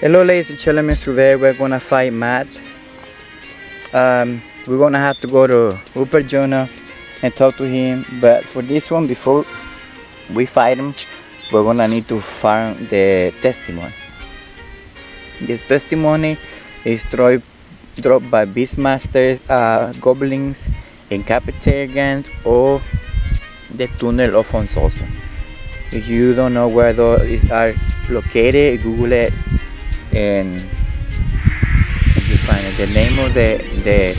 Hello ladies and gentlemen, today we're gonna fight Maat. Um, we're gonna have to go to Upper Jeuno and talk to him, but for this one, before we fight him, we're gonna need to find the testimony. This testimony is dropped, by Beastmasters, uh, Goblins, Incapitarians, or the Tunnel of Onsoso. If you don't know where those are located, Google it and you find it. The name of the the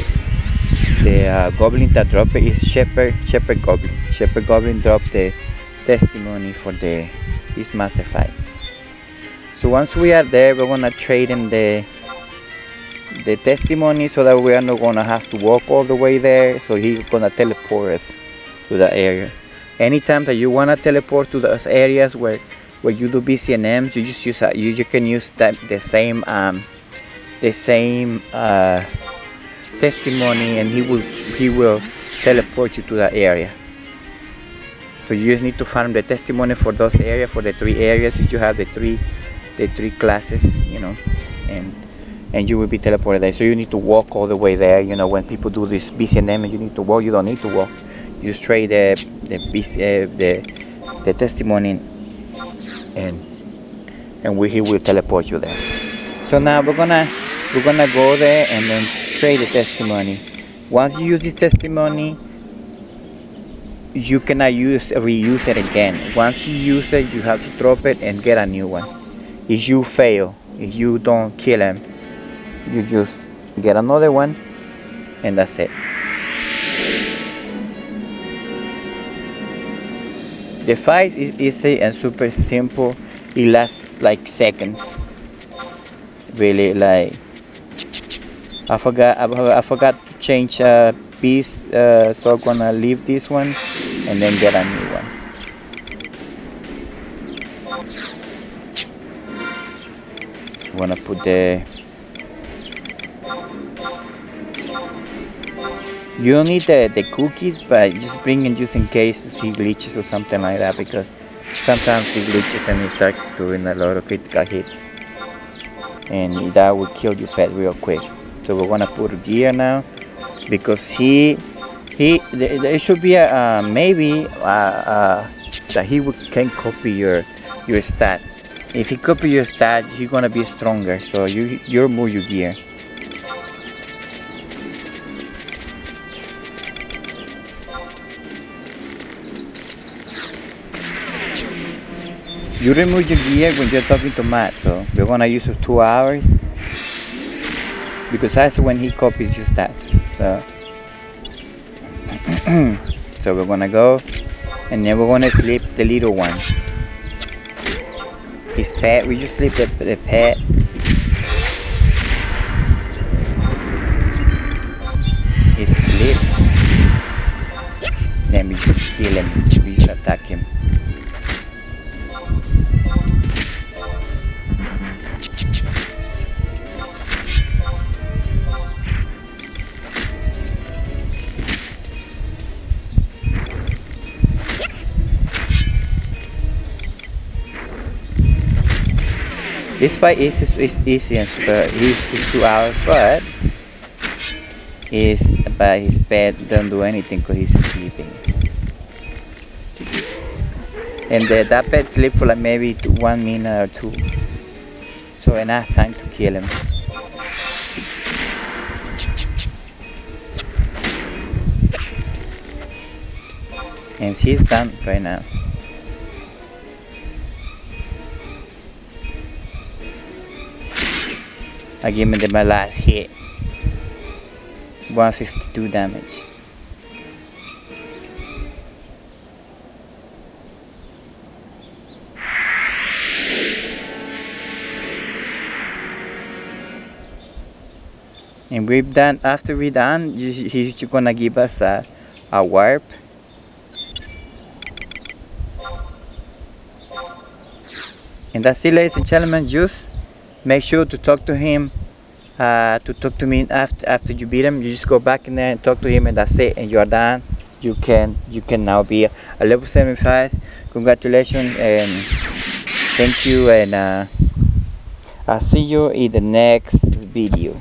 the uh, goblin that dropped it is Shepherd Shepherd Goblin. Shepherd Goblin dropped the testimony for the master fight. So once we are there, we're gonna trade in the the testimony so that we are not gonna have to walk all the way there. So he's gonna teleport us to that area anytime that you want to teleport to those areas where where you do BCNMs you just use a, you, you can use that the same um, the same uh, testimony and he will he will teleport you to that area. So you just need to find the testimony for those areas for the three areas. If you have the three the three classes you know and and you will be teleported there. So you need to walk all the way there you know when people do this BCNM you need to walk. You don't need to walk. You trade the the uh, the, the testimony and and we he will teleport you there. So now we're gonna we're gonna go there and then trade the testimony. Once you use this testimony you cannot uh, use reuse it again. Once you use it you have to drop it and get a new one. If you fail if you don't kill him you just get another one and that's it The fight is easy and super simple. It lasts like seconds. Really, like I forgot. I, forgot to change a piece, uh, so I'm gonna leave this one and then get a new one. I'm gonna put the You don't need the, the cookies, but just bring it just in case he glitches or something like that because sometimes he glitches and he starts doing a lot of critical hits. And that will kill your pet real quick. So we're gonna put gear now because he he there should be a uh, maybe uh, uh, that he can copy your your stat. If he copy your stat, he's gonna be stronger. So you you move your gear. You remove your gear when you're talking to Maat, so we're gonna use two hours because that's when he copies your stats. So, so we're gonna go and then we're gonna sleep the little one. His pet, we just sleep the, the pet. This fight is, is easy and super easy two hours, but is but his pet don't do anything because he's sleeping. And that pet sleep for like maybe two, one minute or two. So enough time to kill him. And he's done right now. I give him the my last hit. 152 damage. And we've done, after we done, he's gonna give us a, a warp. And that's it ladies and gentlemen, just make sure to talk to him uh, to talk to me after after you beat him. You just go back in there and talk to him and that's it and you're done. You can you can now be a level 75 congratulations and thank you and uh, I'll see you in the next video.